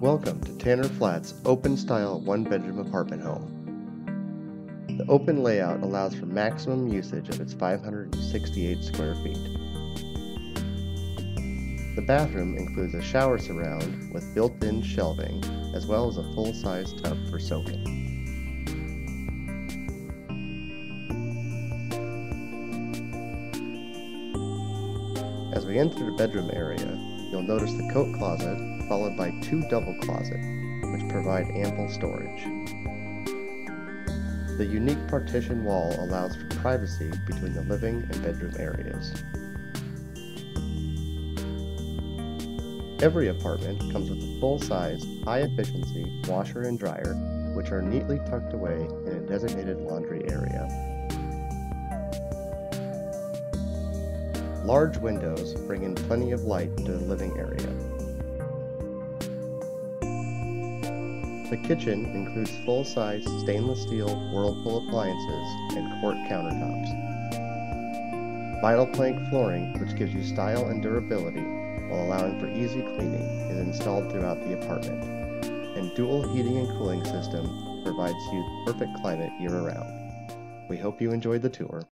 Welcome to Tanner Flats open style one bedroom apartment home. The open layout allows for maximum usage of its 568 square feet. The bathroom includes a shower surround with built in shelving, as well as a full size tub for soaking. As we enter the bedroom area, you'll notice the coat closet followed by two double closets, which provide ample storage. The unique partition wall allows for privacy between the living and bedroom areas. Every apartment comes with a full-size, high-efficiency washer and dryer, which are neatly tucked away in a designated laundry area. Large windows bring in plenty of light to the living area. The kitchen includes full-size stainless steel Whirlpool appliances and quartz countertops. Vinyl plank flooring, which gives you style and durability while allowing for easy cleaning, is installed throughout the apartment. And dual heating and cooling system provides you the perfect climate year-round. We hope you enjoyed the tour.